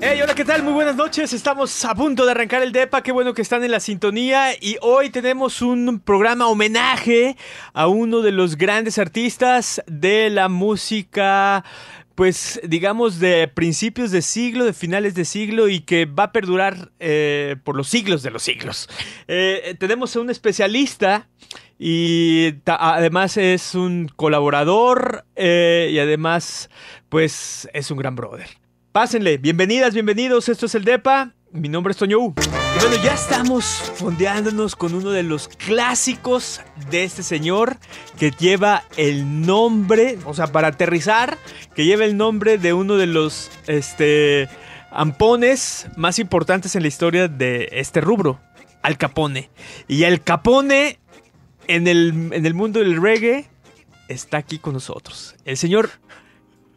Hey, hola, ¿qué tal? Muy buenas noches. Estamos a punto de arrancar el DEPA. Qué bueno que están en la sintonía. Y hoy tenemos un programa homenaje a uno de los grandes artistas de la música pues digamos de principios de siglo, de finales de siglo y que va a perdurar eh, por los siglos de los siglos. Eh, tenemos a un especialista y además es un colaborador eh, y además pues es un gran brother. Pásenle, bienvenidas, bienvenidos, esto es el DEPA. Mi nombre es Toño U. Y bueno, ya estamos fondeándonos con uno de los clásicos de este señor que lleva el nombre, o sea, para aterrizar, que lleva el nombre de uno de los este, ampones más importantes en la historia de este rubro, Al Capone. Y Al Capone en el, en el mundo del reggae está aquí con nosotros. El señor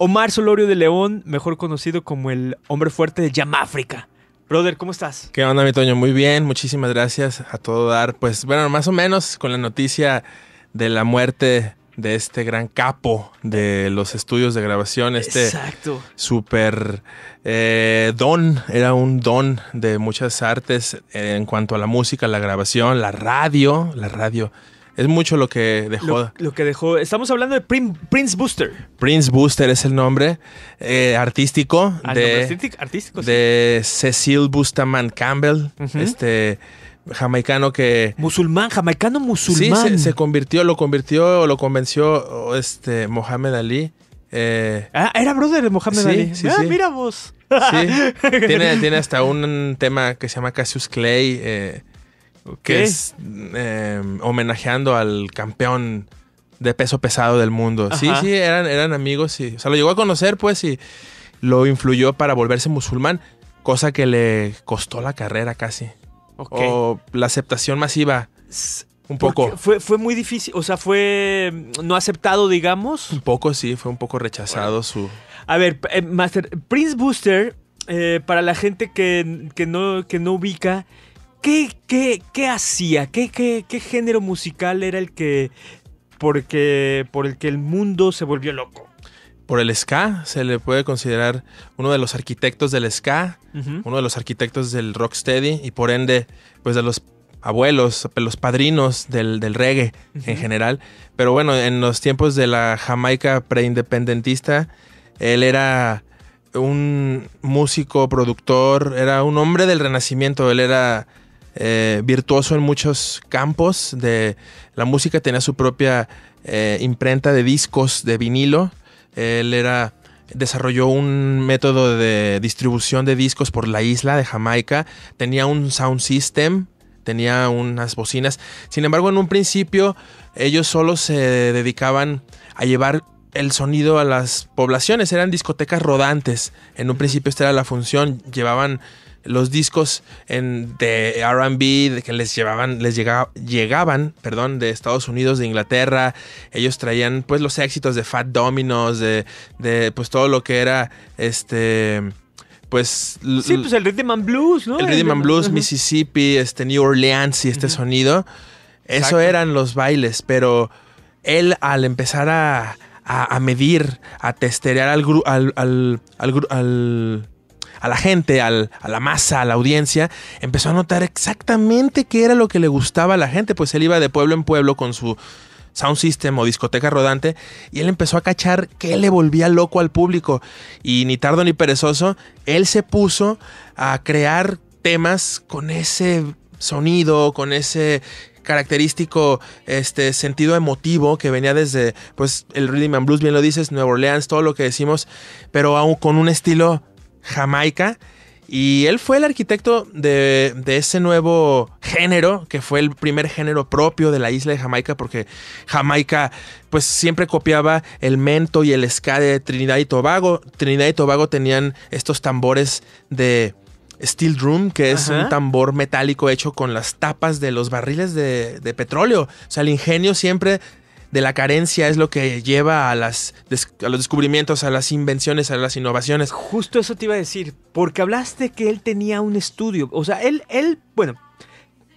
Omar Solorio de León, mejor conocido como el hombre fuerte de Yamáfrica. Brother, ¿cómo estás? ¿Qué onda, mi Toño? Muy bien, muchísimas gracias a todo dar. Pues bueno, más o menos con la noticia de la muerte de este gran capo de los estudios de grabación, este Exacto. super eh, don, era un don de muchas artes en cuanto a la música, la grabación, la radio, la radio es mucho lo que dejó. Lo, que dejó. Estamos hablando de Prince Booster. Prince Booster es el nombre eh, artístico ah, de, artístico, de Cecil Bustaman Campbell. Este jamaicano que. Musulmán, jamaicano musulmán. Sí, se, convirtió, lo convirtió, lo convenció este Mohamed Ali. Eh, ah, era brother de Mohamed Ali. Sí, ah, sí. mira vos. Sí. tiene, tiene hasta un tema que se llama Cassius Clay. Eh, que es em, homenajeando al campeón de peso pesado del mundo. Sí, sí, eran, eran amigos y, o sea, lo llegó a conocer pues y lo influyó para volverse musulmán, cosa que le costó la carrera casi. O la aceptación masiva. Un poco. Fue, fue muy difícil, o sea, fue no aceptado, digamos. Un poco, sí, fue un poco rechazado su... A ver, eh, Master, Prince Booster, eh, para la gente que, que, no, que no ubica, ¿Qué, qué, qué hacía? ¿Qué, qué, qué género musical era el que porque, por el que el mundo se volvió loco? Por el ska, se le puede considerar uno de los arquitectos del ska, uno de los arquitectos del rocksteady y por ende, pues de los abuelos, los padrinos del, del reggae en general. Pero bueno, en los tiempos de la Jamaica preindependentista, él era un músico, productor, era un hombre del renacimiento, él era eh, virtuoso en muchos campos de la música, tenía su propia eh, imprenta de discos de vinilo. Él era desarrolló un método de distribución de discos por la isla de Jamaica, tenía un sound system, tenía unas bocinas. Sin embargo, en un principio ellos solo se dedicaban a llevar el sonido a las poblaciones, eran discotecas rodantes. En un principio esta era la función, llevaban los discos en, de RB que les llevaban, les llegaba, llegaban, perdón, de Estados Unidos, de Inglaterra. Ellos traían pues los éxitos de Fat Dominos, de, de pues todo lo que era este pues sí pues el rhythm and blues no el rhythm and blues Mississippi este New Orleans y este sonido. Eso eran los bailes pero él al empezar a, a, medir a testear al, al, al, al a la gente, a la masa, a la audiencia, empezó a notar exactamente qué era lo que le gustaba a la gente, pues él iba de pueblo en pueblo con su sound system o discoteca rodante y él empezó a cachar qué le volvía loco al público. Y ni tardo ni perezoso, él se puso a crear temas con ese sonido, con ese característico este sentido emotivo que venía desde pues el rhythm and blues bien lo dices Nueva Orleans todo lo que decimos pero aún con un estilo Jamaica. Y él fue el arquitecto de, ese nuevo género, que fue el primer género propio de la isla de Jamaica, porque Jamaica pues siempre copiaba el mento y el ska de Trinidad y Tobago. Trinidad y Tobago tenían estos tambores de steel drum, que es un tambor metálico hecho con las tapas de los barriles de, de petróleo. O sea, el ingenio siempre de la carencia es lo que lleva a, las, a los descubrimientos, a las invenciones, a las innovaciones. Justo eso te iba a decir, porque hablaste que él tenía un estudio, o sea, él, él, bueno,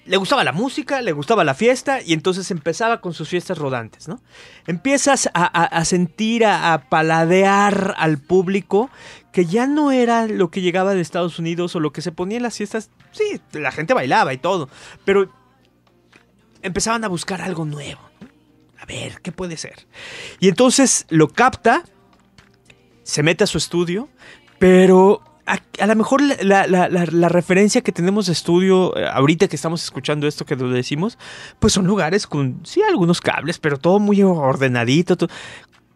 le gustaba la música, le gustaba la fiesta y entonces empezaba con sus fiestas rodantes, ¿no? Empiezas a, sentir, a, paladear al público que ya no era lo que llegaba de Estados Unidos o lo que se ponía en las fiestas. Sí, la gente bailaba y todo, pero empezaban a buscar algo nuevo. A ver, ¿qué puede ser? Y entonces lo capta, se mete a su estudio, pero a, a lo mejor la, la- referencia que tenemos de estudio, eh, ahorita que estamos escuchando esto que decimos, pues son lugares con, sí, algunos cables, pero todo muy ordenadito.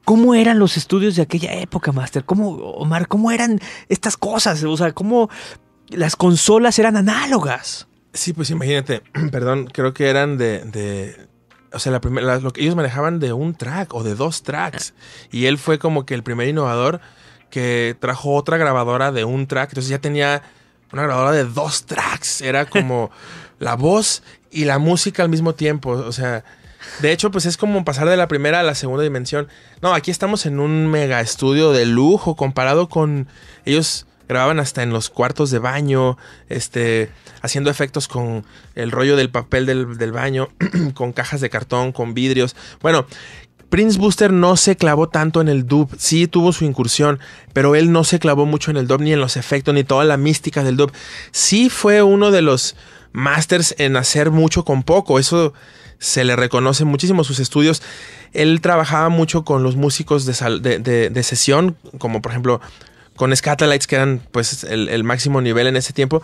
¿Cómo eran los estudios de aquella época, Master? ¿Cómo, Omar, cómo eran estas cosas? O sea, ¿cómo las consolas eran análogas? Sí, pues imagínate, perdón, creo que eran de- o sea, la lo que ellos manejaban de un track o de dos tracks. Y él fue como que el primer innovador que trajo otra grabadora de un track. Entonces ya tenía una grabadora de dos tracks. Era como la voz y la música al mismo tiempo. O sea, de hecho, pues es como pasar de la primera a la segunda dimensión. No, aquí estamos en un mega estudio de lujo comparado con ellos grababan hasta en los cuartos de baño, este, haciendo efectos con el rollo del papel del, del baño, con cajas de cartón, con vidrios. Bueno, Prince Booster no se clavó tanto en el dub, sí tuvo su incursión, pero él no se clavó mucho en el dub ni en los efectos ni toda la mística del dub. Sí fue uno de los masters en hacer mucho con poco, eso se le reconoce muchísimo sus estudios. Él trabajaba mucho con los músicos de, de- de sesión, como por ejemplo con Scatalites, que eran pues el, máximo nivel en ese tiempo.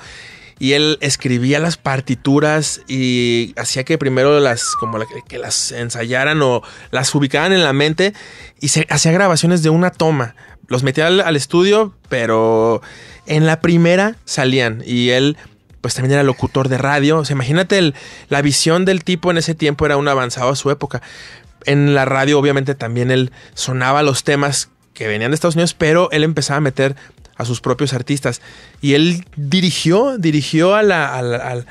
Y él escribía las partituras y hacía que primero las, como que las ensayaran o las ubicaran en la mente y se hacía grabaciones de una toma. Los metía al, al estudio, pero en la primera salían y él pues también era locutor de radio. O sea, imagínate el- la visión del tipo en ese tiempo era un avanzado a su época. En la radio obviamente también él sonaba los temas que venían de Estados Unidos, pero él empezaba a meter a sus propios artistas. Y él dirigió, dirigió a la,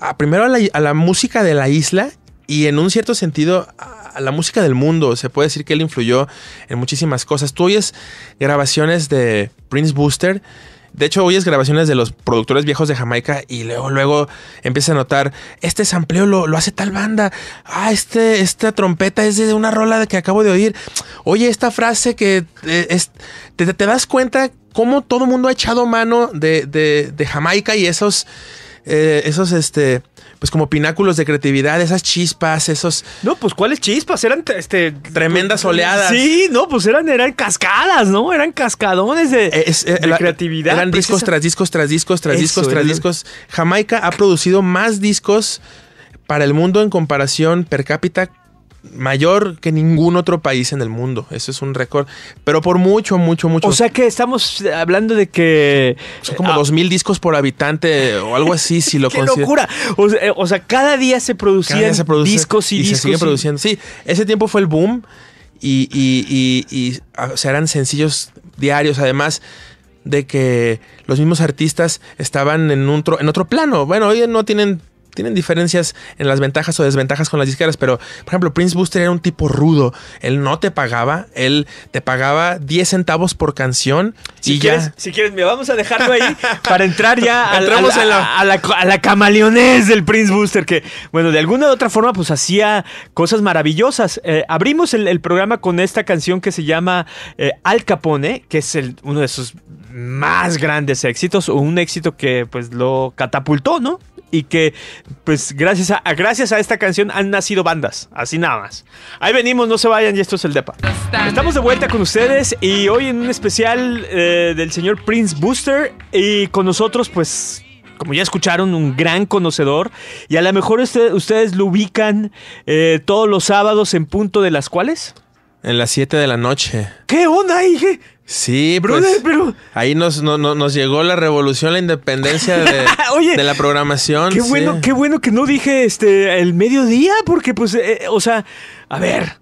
a primero a la, a la música de la isla y en un cierto sentido a, a la música del mundo. Se puede decir que él influyó en muchísimas cosas. Tú oyes grabaciones de Prince Booster. De hecho, oyes grabaciones de los productores viejos de Jamaica y luego, luego empiezas a notar, este sampleo lo, lo hace tal banda. Ah, este, esta trompeta es de una rola que acabo de oír. Oye, esta frase que eh, es, te, te das cuenta cómo todo el mundo ha echado mano de, de- de Jamaica y esos, eh, esos, este, pues como pináculos de creatividad, esas chispas, esos No, pues ¿cuáles chispas? Eran este tremendas oleadas. Sí, no, pues eran, eran cascadas, ¿no? Eran cascadones de, Es- eh, de la- creatividad. Eran discos precisa- tras discos, tras discos, tras Eso, discos, tras discos. Jamaica ha producido más discos para el mundo en comparación per cápita mayor que ningún otro país en el mundo. Eso es un récord. Pero por mucho, mucho, mucho. O sea que estamos hablando de que... son como Ah, dos mil discos por habitante o algo así, si lo ¡Qué consideras. locura! O sea, eh, o sea, cada día se producían Cada día se produce discos y, y discos. se sigue y- produciendo. Sí, ese tiempo fue el boom y, y- ah, o eran sencillos diarios, además de que los mismos artistas estaban en, un tro- en otro plano. Bueno, hoy no tienen... Tienen diferencias en las ventajas o desventajas con las disqueras, pero por ejemplo, Prince Booster era un tipo rudo. Él no te pagaba, él te pagaba 10 centavos por canción Si y quieres, ya. si quieres, mira, vamos a dejarlo ahí para entrar ya a, Entramos a- en la- a la, a la camaleonés del Prince Booster, que, bueno, de alguna u otra forma, pues hacía cosas maravillosas. Eh, abrimos el, el programa con esta canción que se llama eh, Al Capone, que es el- uno de sus más grandes éxitos, o un éxito que pues lo catapultó, ¿no? Y que, pues, gracias a, gracias a esta canción han nacido bandas, así nada más. Ahí venimos, no se vayan, y esto es el DEPA. Estamos de vuelta con ustedes y hoy en un especial eh, del señor Prince Booster y con nosotros pues como ya escucharon, un gran conocedor y a lo mejor ustedes lo ubican eh, todos los sábados en punto de las cuales. En las 7 de la noche. ¿Qué onda, hije? Sí, Brother, pues, pero Ahí nos, no- no- nos llegó la revolución, la independencia de, Oye, de la programación. qué sí. bueno, qué bueno que no dije este el mediodía porque pues, eh, o sea, a ver,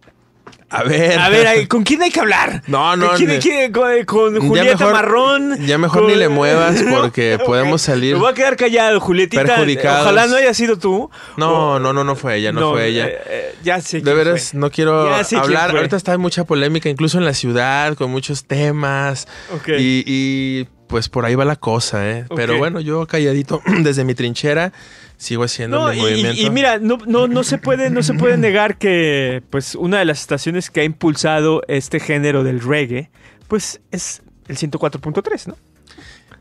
A ver. a ver, ¿con quién hay que hablar? No, no, ¿Con, quién- ni- quién- con- con Ya Julieta mejor- Marrón. ya mejor ni le muevas porque podemos salir Me voy a quedar callado, Julietita. Ojalá no haya sido tú. No, O- no, no, no fue ella, no, fue ella. eh, eh, ya sé. de veras, fue. no quiero hablar. Ahorita está mucha polémica, incluso en la ciudad, con muchos temas. Ok. Y, y, pues por ahí va la cosa, ¿eh? Pero bueno, yo calladito desde mi trinchera sigo haciendo No, mi y, movimiento. y mira, no, no, no se puede, no se puede negar que pues una de las estaciones que ha impulsado este género del reggae, pues es el 104.3, ¿no?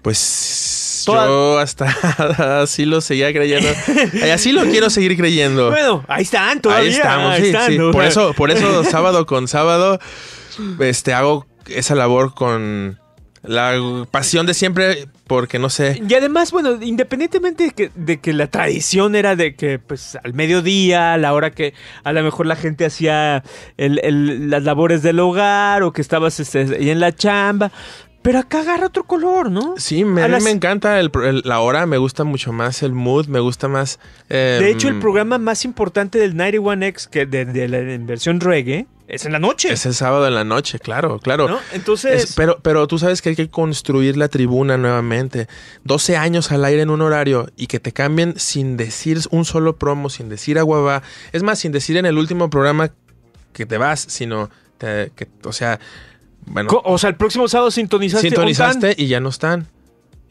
Pues yo hasta así lo seguía creyendo. así lo quiero seguir creyendo. Bueno, ahí están todavía. Ahí estamos, sí, sí. Por eso, por eso sábado con sábado, este, hago esa labor con la pasión de siempre, porque no sé. Y además, bueno, independientemente de que, de que la tradición era de que, pues, al mediodía, a la hora que a lo mejor la gente hacía las labores del hogar o que estabas este, ahí en la chamba, pero acá agarra otro color, ¿no? Sí, me, a mí me encanta la hora, me gusta mucho más el mood, me gusta más... de hecho, el em, programa más importante del 91X, que de, la versión reggae, es en la noche. Es el sábado en la noche, claro, claro. ¿No? Entonces... pero, pero tú sabes que hay que construir la tribuna nuevamente. 12 años al aire en un horario y que te cambien sin decir un solo promo, sin decir aguaba. Es más, sin decir en el último programa que te vas, sino... que, o sea o sea, el próximo sábado sintonizaste. Sintonizaste y ya no están.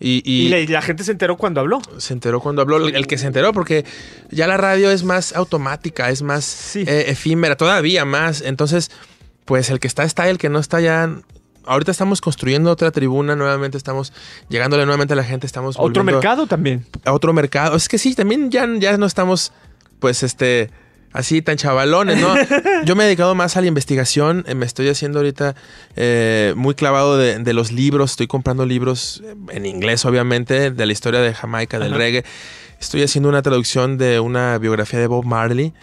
Y, la, gente se enteró cuando habló. Se enteró cuando habló. El, que se enteró, porque ya la radio es más automática, es más eh, efímera, todavía más. Entonces, pues el que está está, el que no está ya. Ahorita estamos construyendo otra tribuna, nuevamente estamos llegándole nuevamente a la gente, estamos... Otro mercado también. A otro mercado. Es que sí, también ya, ya no estamos, pues, este así tan chavalones, ¿no? Yo me he dedicado más a la investigación, eh, me estoy haciendo ahorita eh, muy clavado de, los libros, estoy comprando libros eh, en inglés, obviamente, de la historia de Jamaica, del reggae. Estoy haciendo una traducción de una biografía de Bob Marley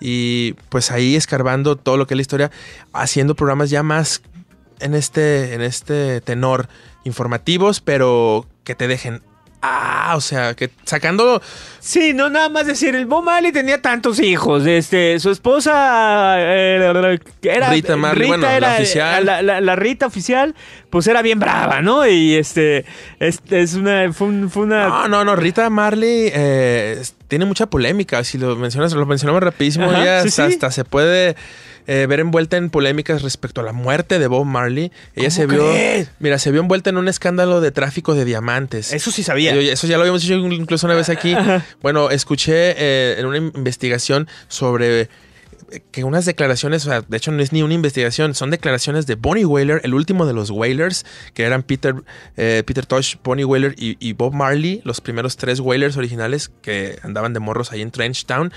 y pues ahí escarbando todo lo que es la historia, haciendo programas ya más en este, en este tenor informativos, pero que te dejen Ah, o sea, que sacando. Sí, no nada más decir, el Bob Marley tenía tantos hijos. Este, su esposa eh, era Rita Marley, bueno, la oficial. La, Rita oficial, pues era bien brava, ¿no? Y este, este es una, fue, una. No, no, no, Rita Marley eh, tiene mucha polémica. Si lo mencionas, lo mencionamos rapidísimo, ya hasta se puede eh, ver envuelta en polémicas respecto a la muerte de Bob Marley. Ella se vio, mira, se vio envuelta en un escándalo de tráfico de diamantes. Eso sí sabía. Eso ya lo habíamos dicho incluso una vez aquí. Bueno, escuché eh, en una investigación sobre que unas declaraciones, o sea, de hecho no es ni una investigación, son declaraciones de Bonnie Whaler, el último de los Whalers, que eran Peter, eh, Peter Tosh, Bonnie Whaler y, Bob Marley, los primeros tres Whalers originales que andaban de morros ahí en Trenchtown.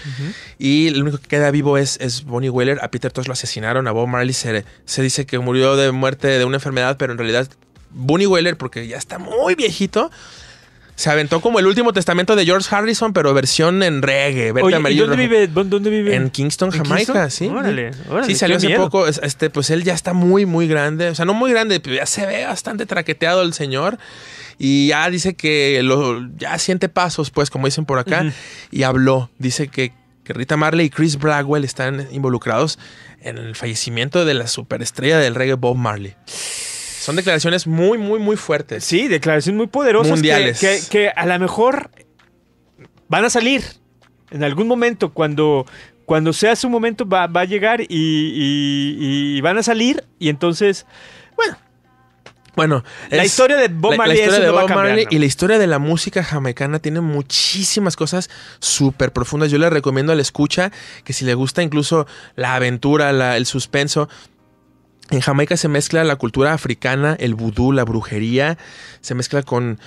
Y el único que queda vivo es, es Bonnie Whaler. A Peter Tosh lo asesinaron, a Bob Marley se, se dice que murió de muerte de una enfermedad, pero en realidad Bonnie Whaler, porque ya está muy viejito, se aventó como el último testamento de George Harrison, pero versión en reggae. Oye, ¿y dónde vive, dónde vive? En Kingston, Jamaica, sí. Órale, órale, sí, salió hace poco. Este, pues él ya está muy, muy grande. O sea, no muy grande, pero ya se ve bastante traqueteado el señor. Y ya dice que lo, ya siente pasos, pues, como dicen por acá. Y habló. Dice que, que Rita Marley y Chris Blackwell están involucrados en el fallecimiento de la superestrella del reggae Bob Marley. Son declaraciones muy, muy, muy fuertes. Sí, declaraciones muy poderosas. Mundiales. Que, a lo mejor van a salir en algún momento cuando, cuando sea su momento va, a llegar y, van a salir y entonces, bueno. Bueno, la historia de Bob Marley, y la historia de la música jamaicana tiene muchísimas cosas súper profundas. Yo le recomiendo a la escucha que si le gusta incluso la aventura, el suspenso, en Jamaica se mezcla la cultura africana, el vudú, la brujería, se mezcla con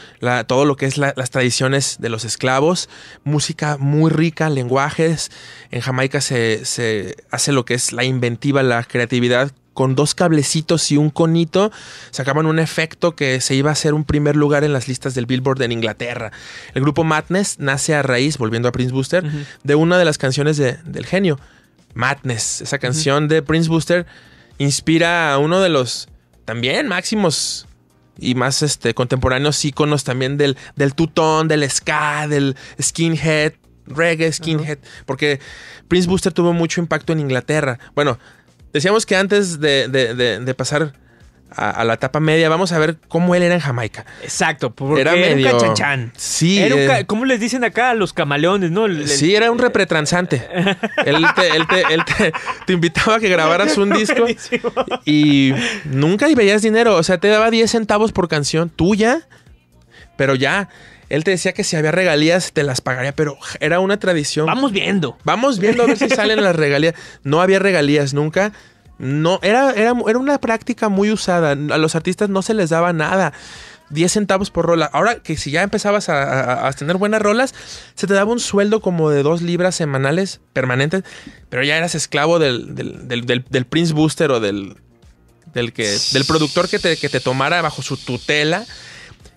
todo lo que es las tradiciones de los esclavos, música muy rica, lenguajes. En Jamaica se, se, hace lo que es la inventiva, la creatividad. Con dos cablecitos y un conito sacaban un efecto que se iba a hacer un primer lugar en las listas del Billboard en Inglaterra. El grupo Madness nace a raíz, volviendo a Prince Booster, de una de las canciones del genio, Madness. Esa canción de Prince Booster inspira a uno de los también máximos y más este, contemporáneos íconos también del, del tutón, del ska, del skinhead, reggae skinhead, porque Prince Booster tuvo mucho impacto en Inglaterra. Bueno, decíamos que antes de, de pasar a, la etapa media. Vamos a ver cómo él era en Jamaica. Exacto, porque era, medio... un cachachán. Sí. Era un eh, ¿Cómo les dicen acá a los camaleones, no? Sí, era un repretransante. él, te, invitaba a que grabaras un disco y nunca y veías dinero. O sea, te daba 10 centavos por canción tuya, pero ya. Él te decía que si había regalías te las pagaría, pero era una tradición. Vamos viendo. Vamos viendo a ver si salen las regalías. No había regalías nunca no, era, era, era una práctica muy usada. A los artistas no se les daba nada. 10 centavos por rola. Ahora que si ya empezabas a, tener buenas rolas, se te daba un sueldo como de 2 libras semanales permanentes, pero ya eras esclavo del, del, Prince Booster o del, del, que, del productor que te, que te tomara bajo su tutela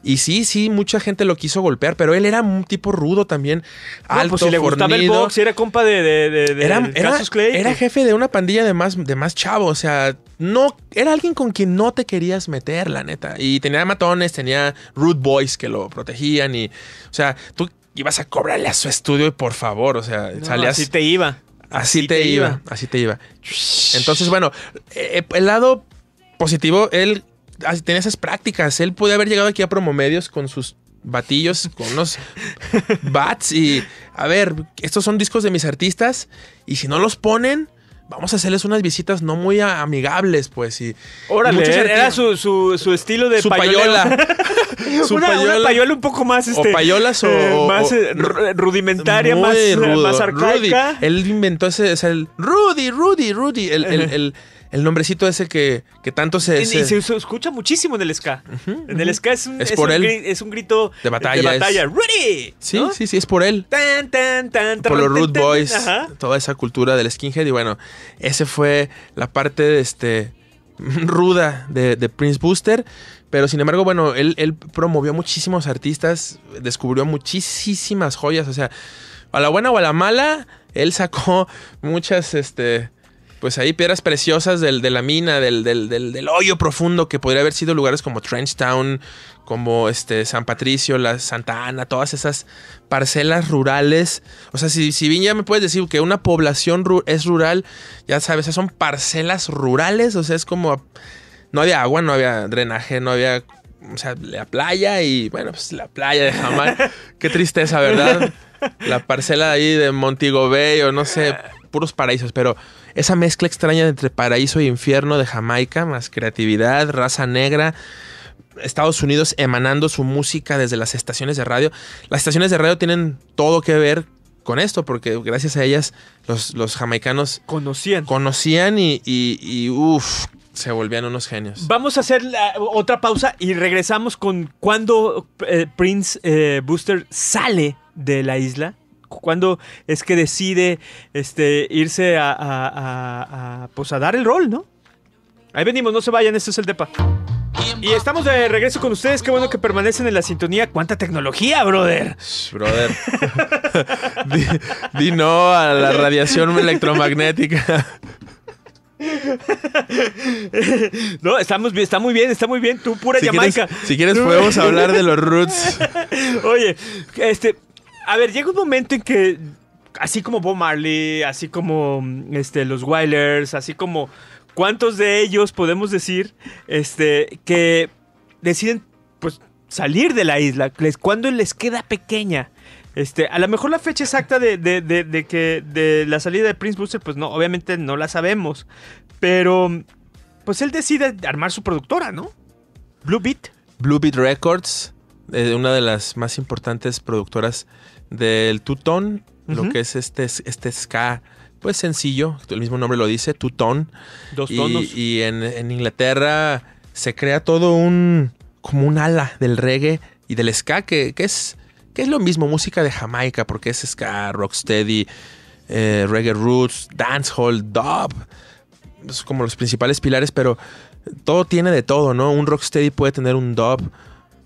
y sí, sí, mucha gente lo quiso golpear, pero él era un tipo rudo también. alto, pues si le gustaba el box, era compa de, de, era, era, jefe de una pandilla de más, de más chavo. O sea, no, era alguien con quien no te querías meter, la neta. Y tenía matones, tenía rude boys que lo protegían. Y, o sea, tú ibas a cobrarle a su estudio y por favor, o sea, salías. Así te iba. Así, te, iba. Así te iba. Entonces, bueno, eh, el lado positivo, él tenía esas prácticas. Él puede haber llegado aquí a Promomedios con sus batillos, con unos bats y, a ver, estos son discos de mis artistas y si no los ponen, vamos a hacerles unas visitas no muy amigables, pues. Y, Órale, era su, su, estilo de su payola. su una, payola. un poco más este, o payolas o, eh, más eh, rudimentaria, más, más arcaica. Él inventó ese, ese el Rudy, Rudy, Rudy, el, el el nombrecito ese que, que tanto se, se... se, escucha muchísimo en el ska. en el ska es un, es, por él. es un grito de batalla. De batalla. ¡Rudy! Sí, sí, sí, es por él. Tan, tan, tan, por los Root Boys, toda esa cultura del skinhead. Y bueno, ese fue la parte este, ruda de, de Prince Booster. Pero sin embargo, bueno, él, él promovió muchísimos artistas, descubrió muchísimas joyas. O sea, a la buena o a la mala, él sacó muchas, este pues ahí piedras preciosas del, de la mina, del, del, del, hoyo profundo que podría haber sido lugares como Trenchtown, como este San Patricio, la Santa Ana, todas esas parcelas rurales. O sea, si, si bien ya me puedes decir que una población es rural, ya sabes, son parcelas rurales, o sea, es como... No había agua, no había drenaje, no había... O sea, la playa y bueno, pues la playa de Jamaica. Qué tristeza, ¿verdad? La parcela ahí de Montego Bay o no sé, puros paraísos, pero esa mezcla extraña entre paraíso y infierno de Jamaica, más creatividad, raza negra, Estados Unidos emanando su música desde las estaciones de radio. Las estaciones de radio tienen todo que ver con esto, porque gracias a ellas los, los jamaicanos conocían. Conocían y, y, uff, se volvían unos genios. Vamos a hacer otra pausa y regresamos con cuando eh, Prince eh, Booster sale de la isla cuando es que decide este, irse a, a, pues a dar el rol, ¿no? Ahí venimos, no se vayan, esto es el DEPA. Y estamos de regreso con ustedes, qué bueno que permanecen en la sintonía. ¿Cuánta tecnología, brother? brother. di, no a la radiación electromagnética. no, estamos está muy bien, está muy bien. Tú, pura Jamaica. si quieres, podemos hablar de los roots. Oye, este, a ver, llega un momento en que, así como Bob Marley, así como este, los Wailers, así como cuántos de ellos podemos decir este, que deciden pues, salir de la isla, cuando les queda pequeña. Este, a lo mejor la fecha exacta de, de, que de la salida de Prince Booster, pues no, obviamente no la sabemos. Pero pues él decide armar su productora, ¿no? Blue Beat. Blue Beat Records, eh, una de las más importantes productoras del tutón, lo que es este, este ska, pues sencillo, el mismo nombre lo dice, tutón. Dos tonos. Y, en, Inglaterra se crea todo un, como un ala del reggae y del ska, que, es, que es lo mismo, música de Jamaica, porque es ska, rocksteady, eh, reggae roots, dancehall, dub, es como los principales pilares, pero todo tiene de todo, ¿no? Un rocksteady puede tener un dub,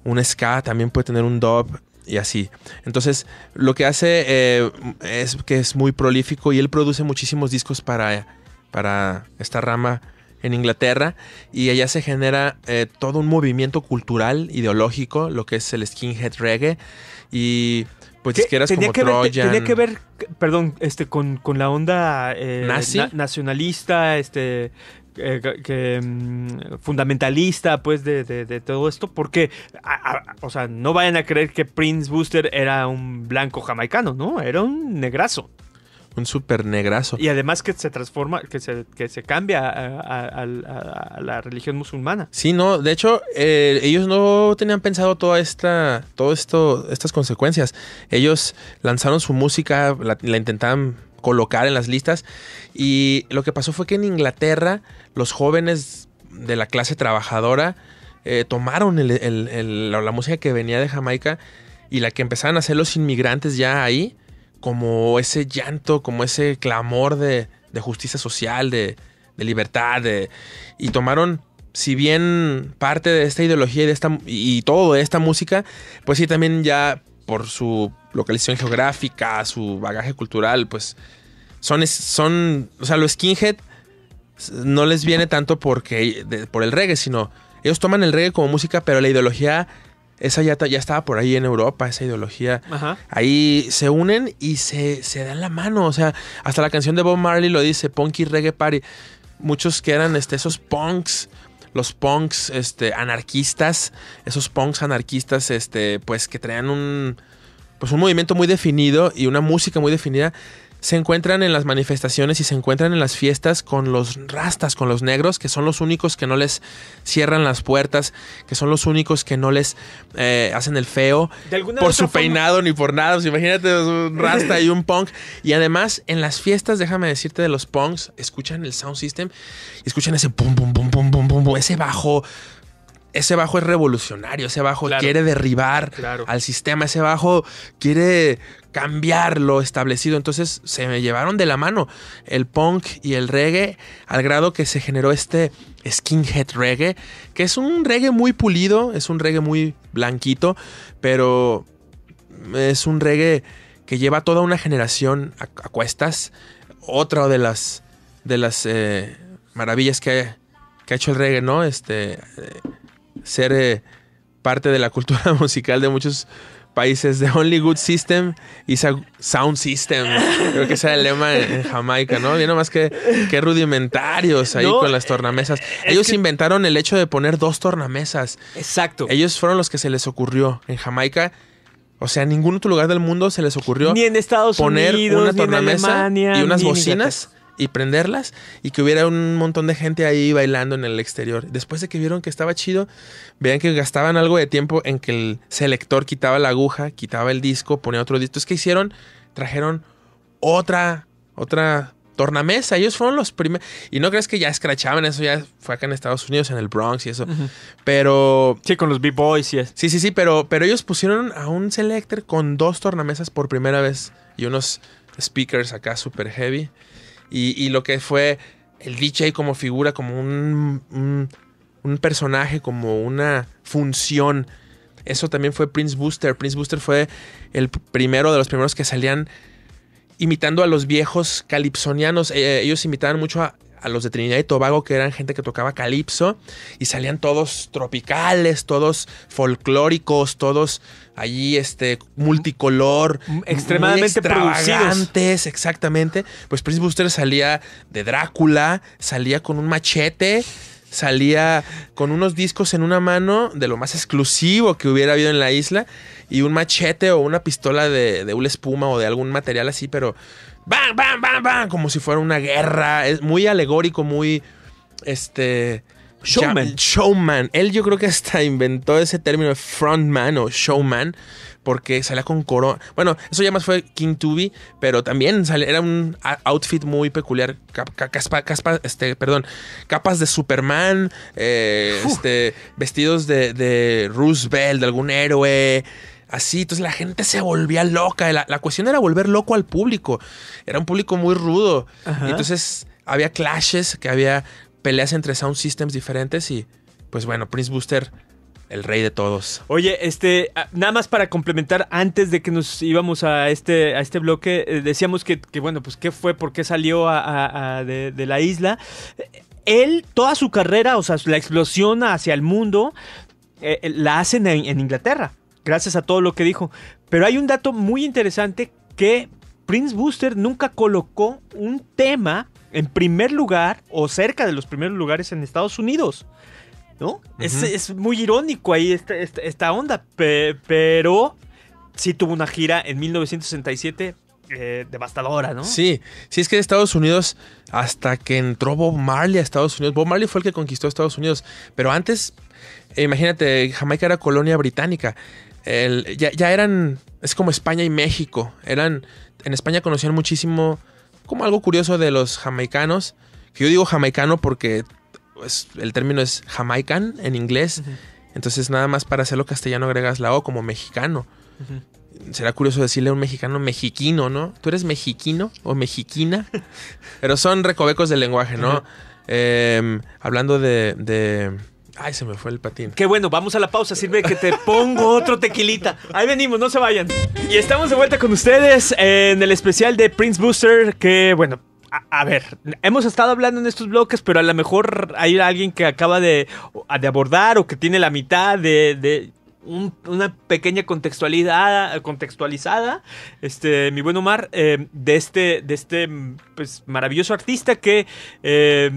un ska también puede tener un dub y así. Entonces, lo que hace eh, es que es muy prolífico y él produce muchísimos discos para, para esta rama en Inglaterra y allá se genera eh, todo un movimiento cultural, ideológico, lo que es el skinhead reggae y pues disqueras como que Trojan. tenía que ver, perdón, este, con, la onda eh, nacionalista, este, eh, que, mm, fundamentalista pues de, todo esto porque o sea no vayan a creer que Prince Booster era un blanco jamaicano no era un negrazo un súper negrazo. Y además que se transforma, que se, que se cambia a, la religión musulmana. Sí, no, de hecho, eh, ellos no tenían pensado toda esta, todo esto, estas consecuencias. Ellos lanzaron su música, la, intentaban colocar en las listas. Y lo que pasó fue que en Inglaterra los jóvenes de la clase trabajadora eh, tomaron la música que venía de Jamaica y la que empezaron a hacer los inmigrantes ya ahí, como ese llanto, como ese clamor de, justicia social, de, libertad, y tomaron si bien parte de esta ideología y, de esta, y todo de esta música, pues sí, también ya por su localización geográfica, su bagaje cultural, pues son, son o sea, los skinhead no les viene tanto porque, por el reggae, sino ellos toman el reggae como música, pero la ideología, esa ya, ya estaba por ahí en Europa, esa ideología. Ahí se unen y se, se dan la mano, o sea, hasta la canción de Bob Marley lo dice, Punky Reggae Party. Muchos que eran este, esos punks los punks este, anarquistas, esos punks anarquistas, este, pues que traían un, pues un movimiento muy definido y una música muy definida, se encuentran en las manifestaciones y se encuentran en las fiestas con los rastas, con los negros, que son los únicos que no les cierran las puertas, que son los únicos que no les eh, hacen el feo por su peinado ni por nada. Pues imagínate un rasta y un punk. Y además, en las fiestas, déjame decirte de los punks, escuchan el sound system y escuchan ese pum, pum, pum, pum, pum, pum, ese bajo ese bajo es revolucionario, ese bajo quiere derribar al sistema, ese bajo quiere cambiar lo establecido. Entonces se me llevaron de la mano el punk y el reggae al grado que se generó este skinhead reggae, que es un reggae muy pulido, es un reggae muy blanquito, pero es un reggae que lleva toda una generación a, cuestas. Otra de las, de las eh, maravillas que, ha hecho el reggae, ¿no? Este, eh, ser eh, parte de la cultura musical de muchos países de Only Good System y Sound System. Creo que era el lema en, Jamaica, ¿no? Bien más que, que rudimentarios ahí con las tornamesas. Ellos inventaron el hecho de poner dos tornamesas. Exacto. Ellos fueron los que se les ocurrió en Jamaica. O sea, en ningún otro lugar del mundo se les ocurrió ni en Estados poner Unidos, una tornamesa y unas bocinas y prenderlas y que hubiera un montón de gente ahí bailando en el exterior. Después de que vieron que estaba chido, vean que gastaban algo de tiempo en que el selector quitaba la aguja, quitaba el disco, ponía otro disco. Entonces, ¿qué hicieron? Trajeron otra, otra tornamesa. Ellos fueron los primeros. Y no crees que ya escrachaban, eso ya fue acá en Estados Unidos, en el Bronx y eso. Pero. Sí, con los B-Boys y Sí, sí, sí, pero, pero ellos pusieron a un selector con dos tornamesas por primera vez y unos speakers acá super heavy. Y, lo que fue el DJ como figura, como un, un, personaje, como una función. Eso también fue Prince Booster. Prince Booster fue el primero de los primeros que salían imitando a los viejos calipsonianos. Eh, ellos imitaban mucho a, a los de Trinidad y Tobago, que eran gente que tocaba calipso, y salían todos tropicales, todos folclóricos, todos allí este multicolor, extremadamente extravagantes, exactamente. Pues Prince Buster salía de Drácula, salía con un machete, salía con unos discos en una mano de lo más exclusivo que hubiera habido en la isla y un machete o una pistola de, de una espuma o de algún material así, pero ¡Bam, bam, bam, bam! Como si fuera una guerra. Es muy alegórico, muy. Este. Showman. showman. Él yo creo que hasta inventó ese término de frontman o showman. Porque salía con coro. Bueno, eso ya más fue King Tubi. Pero también era un outfit muy peculiar. Caspa, caspa, este, perdón. Capas de Superman. Eh, este, vestidos de, de Roosevelt, de algún héroe así. Entonces la gente se volvía loca. La, cuestión era volver loco al público. Era un público muy rudo. entonces había clashes, que había peleas entre sound systems diferentes y pues bueno, Prince Booster el rey de todos. Oye, este, ah, nada más para complementar, antes de que nos íbamos a este, a este bloque, eh, decíamos que, bueno, pues qué fue, por qué salió de, la isla. Él, toda su carrera, o sea, la explosión hacia el mundo, eh, eh, la hacen en Inglaterra gracias a todo lo que dijo. Pero hay un dato muy interesante que Prince Booster nunca colocó un tema en primer lugar o cerca de los primeros lugares en Estados Unidos. ¿No? es, muy irónico ahí esta, onda. pero sí tuvo una gira en 1967 eh, devastadora, ¿no? Sí, sí es que Estados Unidos, hasta que entró Bob Marley a Estados Unidos, Bob Marley fue el que conquistó Estados Unidos, pero antes, imagínate, Jamaica era colonia británica ya, eran, es como España y México, eran, en España conocían muchísimo como algo curioso de los jamaicanos, que yo digo jamaicano porque pues, el término es jamaican en inglés, entonces nada más para hacerlo castellano agregas la O como mexicano. Será curioso decirle a un mexicano mexiquino, ¿no? ¿Tú eres mexiquino o mexiquina? Pero son recovecos del lenguaje, ¿no? Em, hablando de, de... Ay, se me fue el patín. Qué bueno, vamos a la pausa. Sirve que te pongo otro tequilita. Ahí venimos, no se vayan. Y estamos de vuelta con ustedes en el especial de Prince Booster. Que bueno, a, ver, hemos estado hablando en estos bloques, pero a lo mejor hay alguien que acaba de, de abordar o que tiene la mitad de, una pequeña contextualidad, contextualizada, este, mi buen Omar, eh, de este, de este pues, maravilloso artista que eh,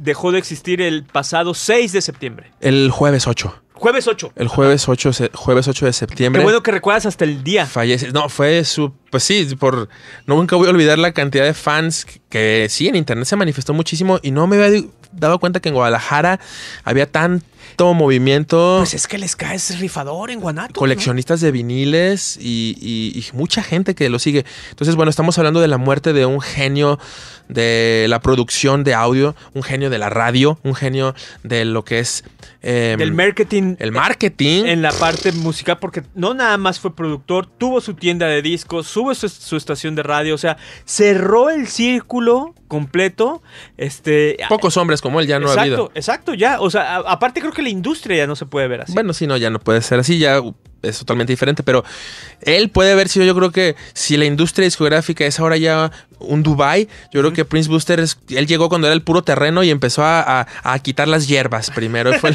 dejó de existir el pasado 6 de septiembre. El jueves 8. Jueves 8. El jueves 8, jueves 8 de septiembre. Qué bueno que recuerdas hasta el día. Fallece. No, fue su. Pues sí, por. Nunca voy a olvidar la cantidad de fans que, sí, en internet se manifestó muchísimo y no me había dado cuenta que en Guadalajara había tanto movimiento. Pues es que les caes rifador en Guanato. Coleccionistas de viniles y, y, mucha gente que lo sigue. Entonces, bueno, estamos hablando de la muerte de un genio de la producción de audio, un genio de la radio, un genio de lo que es... Eh, Del marketing. El marketing. En la parte musical, porque no nada más fue productor, tuvo su tienda de discos, tuvo su, estación de radio, o sea, cerró el círculo completo. Este, Pocos hombres como él ya no ha habido. Exacto, ya. O sea, aparte creo que la industria ya no se puede ver así. Bueno, sí, no, ya no puede ser así, ya es totalmente diferente, pero él puede haber sido, yo creo que si la industria discográfica es ahora ya un Dubai, yo creo que Prince Booster, él llegó cuando era el puro terreno y empezó a, quitar las hierbas primero. Fue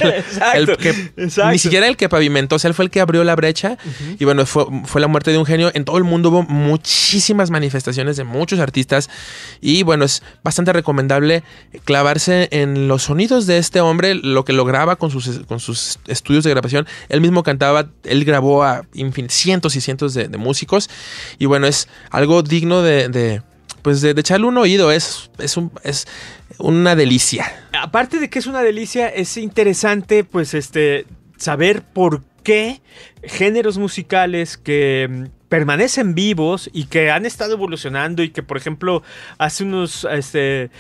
el, que, ni siquiera el que pavimentó, o sea, él fue el que abrió la brecha y bueno, fue, fue la muerte de un genio. En todo el mundo hubo muchísimas manifestaciones de muchos artistas y bueno, es bastante recomendable clavarse en los sonidos de este hombre, lo que lograba con sus, con sus estudios de grabación. Él mismo cantaba, él grabó a cientos y cientos de, músicos y bueno, es algo digno de pues de, echarle un oído, es, es, es una delicia. Aparte de que es una delicia, es interesante pues este saber por qué géneros musicales que mm, permanecen vivos y que han estado evolucionando y que por ejemplo hace unos este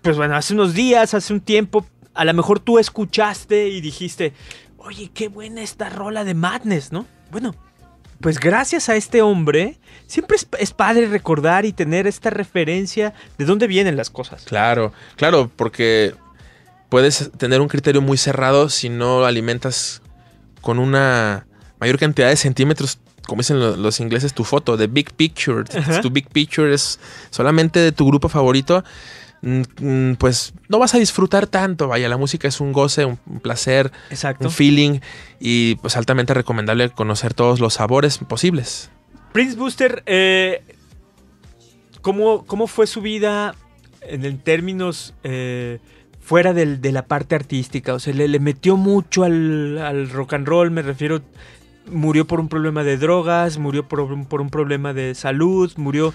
pues bueno, hace unos días, hace un tiempo, a lo mejor tú escuchaste y dijiste, "Oye, qué buena esta rola de Madness", ¿no? Bueno, pues gracias a este hombre, siempre es, padre recordar y tener esta referencia de dónde vienen las cosas. Claro, claro, porque puedes tener un criterio muy cerrado si no alimentas con una mayor cantidad de centímetros, como dicen los, ingleses, tu foto, de big picture. Tu big picture es solamente de tu grupo favorito pues no vas a disfrutar tanto. Vaya, la música es un goce, un, placer, un feeling y pues altamente recomendable conocer todos los sabores posibles. Prince Booster, eh, ¿cómo, fue su vida en términos eh, fuera de la parte artística? O sea, le, metió mucho al, al, rock and roll, me refiero murió por un problema de drogas, murió por por un problema de salud, murió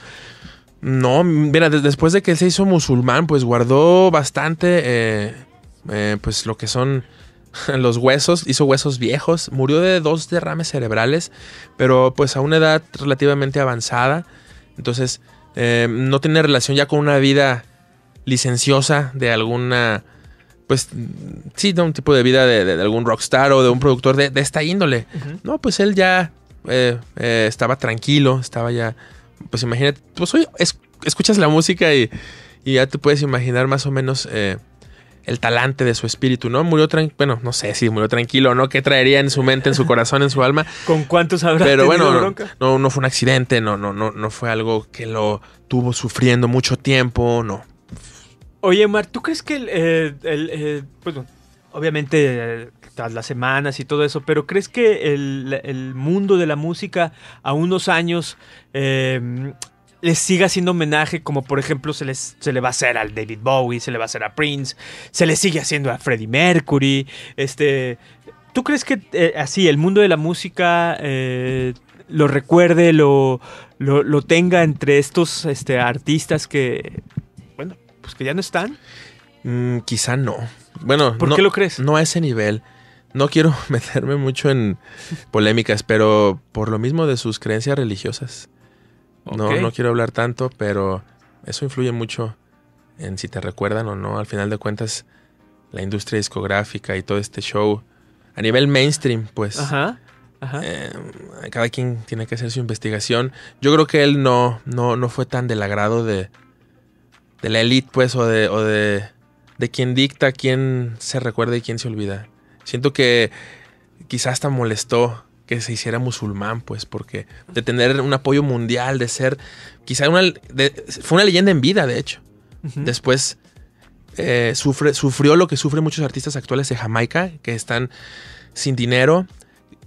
no, mira, después de que él se hizo musulmán, pues guardó bastante, eh, eh, pues lo que son los huesos, hizo huesos viejos, murió de dos derrames cerebrales, pero pues a una edad relativamente avanzada, entonces eh, no tiene relación ya con una vida licenciosa de alguna, pues sí, de un tipo de vida de, algún rockstar o de un productor de, esta índole. No, pues él ya estaba tranquilo, estaba ya pues imagínate, pues hoy escuchas la música y, ya te puedes imaginar más o menos eh, el talante de su espíritu, ¿no? Murió tranquilo, bueno, no sé si murió tranquilo, ¿no? ¿Qué traería en su mente, en su corazón, en su alma? ¿Con cuántos habrá Pero bueno, no, no, fue un accidente, no, no, no, no fue algo que lo tuvo sufriendo mucho tiempo, no. Oye, Mar, ¿tú crees que el, eh, eh, pues, obviamente tras las semanas y todo eso, pero ¿crees que el, mundo de la música a unos años eh, les siga haciendo homenaje como por ejemplo se, les, se le va a hacer al David Bowie, se le va a hacer a Prince, se le sigue haciendo a Freddie Mercury, este... ¿Tú crees que eh, así el mundo de la música eh, lo recuerde, lo, lo, tenga entre estos este, artistas que, bueno, pues que ya no están? Mm, quizá no. Bueno, ¿por qué lo crees? No a ese nivel. No quiero meterme mucho en polémicas, pero por lo mismo de sus creencias religiosas. No, no quiero hablar tanto, pero eso influye mucho en si te recuerdan o no. Al final de cuentas, la industria discográfica y todo este show a nivel mainstream, pues. Ajá. Ajá. eh, cada quien tiene que hacer su investigación. Yo creo que él no, no, no fue tan del agrado de, de la elite, pues, o de, o de, de quien dicta quién se recuerda y quién se olvida. Siento que quizás hasta molestó que se hiciera musulmán, pues, porque de tener un apoyo mundial, de ser, quizá una, de- fue una leyenda en vida, de hecho. Después eh, sufre, sufrió lo que sufren muchos artistas actuales de Jamaica, que están sin dinero.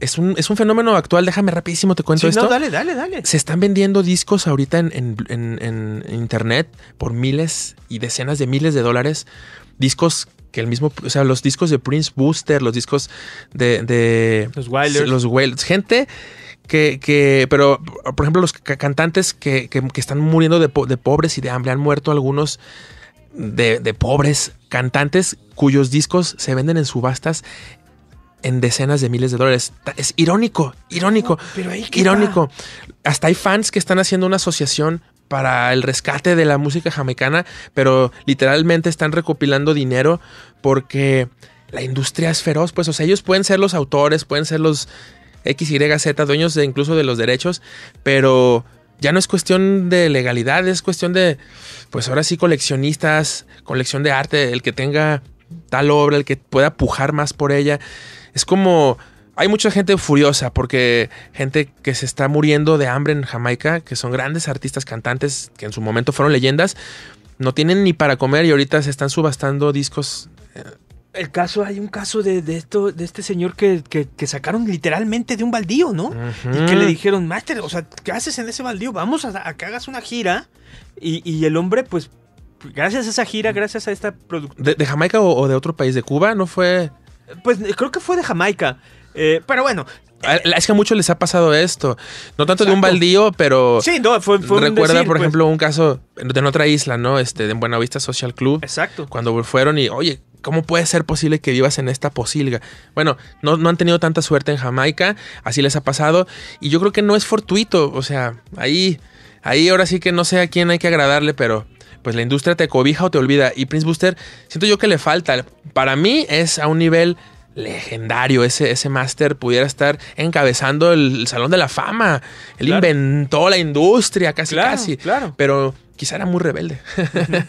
Es un, es un fenómeno actual, déjame rapidísimo te cuento Sí, esto. no, dale, dale, dale. Se están vendiendo discos ahorita en, en- en- en internet por miles y decenas de miles de dólares. Discos que el mismo, o sea, los discos de Prince Booster, los discos de, de Los Wilders. los Wailers, gente que, que, pero por ejemplo los ca- cantantes que, que- que están muriendo de, de pobres y de hambre, han muerto algunos de, de pobres cantantes cuyos discos se venden en subastas en decenas de miles de dólares. Es irónico, irónico, Pero ahí irónico. Hasta hay fans que están haciendo una asociación para el rescate de la música jamaicana, pero literalmente están recopilando dinero porque la industria es feroz, pues, o sea, ellos pueden ser los autores, pueden ser los X, Y, Z, dueños de incluso de los derechos, pero ya no es cuestión de legalidad, es cuestión de, pues ahora sí, coleccionistas, colección de arte, el que tenga tal obra, el que pueda pujar más por ella. Es como, hay mucha gente furiosa porque gente que se está muriendo de hambre en Jamaica, que son grandes artistas cantantes que en su momento fueron leyendas, no tienen ni para comer y ahorita se están subastando discos. El caso, hay un caso de, de esto, de este señor que, que- que sacaron literalmente de un baldío, ¿no? Y que le dijeron, Master, o sea, ¿qué haces en ese baldío? Vamos a, a que hagas una gira. Y, y el hombre, pues, gracias a esa gira, gracias a esta producción. ¿De, de Jamaica o, o de otro país? ¿De Cuba? ¿No fue...? Pues creo que fue de Jamaica. Eh, pero bueno, Es que a muchos les ha pasado esto. No tanto de un baldío, pero... sí, no, fue, fue un Recuerda, decir, por pues. ejemplo, un caso de en otra isla, ¿no? Este, en Buenavista Social Club. Exacto. Cuando fueron y, oye, ¿cómo puede ser posible que vivas en esta posilga? Bueno, no, no han tenido tanta suerte en Jamaica, así les ha pasado, y yo creo que no es fortuito, o sea, ahí, ahí ahora sí que no sé a quién hay que agradarle, pero pues la industria te cobija o te olvida, y Prince Booster, siento yo que le falta, para mí es a un nivel legendario, ese, ese máster pudiera estar encabezando el, el Salón de la Fama, él Claro. inventó la industria casi Claro, casi, claro. pero quizá era muy rebelde.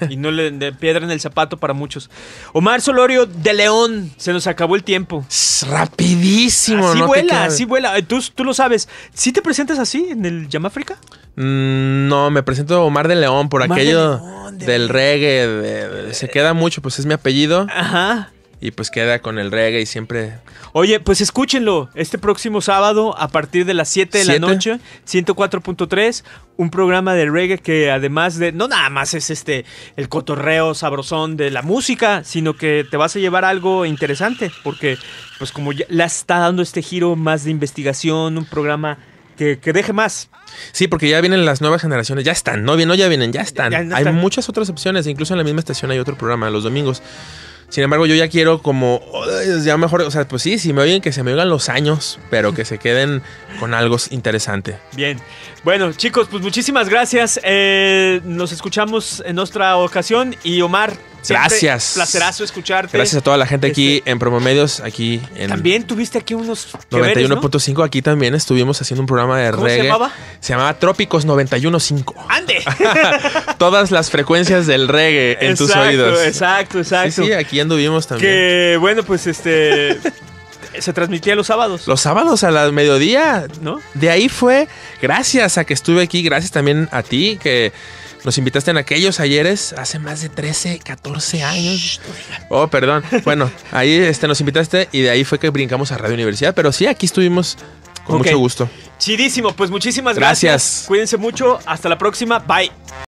y no le de piedra en el zapato para muchos. Omar Solorio de León, se nos acabó el tiempo. Rapidísimo, así ¿no? vuela, así vuela. Eh, Tú, tú lo sabes. ¿Sí te presentas así en el Yamáfrica? Mm, no, me presento Omar de León por Omar de aquello León, de del reggae. de- se queda mucho, pues es mi apellido. Ajá. Y pues queda con el reggae y siempre. Oye, pues escúchenlo este próximo sábado a partir de las 7 de la noche, 104.3, un programa de reggae que además de no nada más es este el cotorreo sabrosón de la música, sino que te vas a llevar algo interesante, porque pues como ya la está dando este giro más de investigación, un programa que, que deje más. Sí, porque ya vienen las nuevas generaciones. Ya están, no, no ya vienen, ya están. Ya- ya hay muchas otras opciones. Incluso en la misma estación hay otro programa los domingos. Sin embargo, yo ya quiero como. Ya mejor. O sea, pues sí, si me oyen, que se me oigan los años, pero que se queden con algo interesante. Bien. Bueno, chicos, pues muchísimas gracias. Eh, nos escuchamos en otra ocasión y Omar, Gracias. Placerazo escucharte. Gracias a toda la gente aquí Este- en Promomedios, aquí en También tuviste aquí unos que veres, ¿no? 91.5. Aquí también estuvimos haciendo un programa de ¿Cómo se llamaba? Se llamaba Trópicos 91.5. ¡Ande! Todas las frecuencias del reggae en tus oídos. Exacto, exacto. Sí, sí, aquí anduvimos también. Que bueno, pues este se transmitía los sábados, Los sábados a la mediodía. ¿no? De ahí fue, gracias a que estuve aquí, gracias también a ti que nos invitaste en aquellos ayeres hace más de 13, 14 años. Oh, perdón. Bueno, ahí este, nos invitaste y de ahí fue que brincamos a Radio Universidad. Pero sí, aquí estuvimos con mucho gusto. Chidísimo, pues muchísimas gracias. Gracias. Cuídense mucho, hasta la próxima. Bye.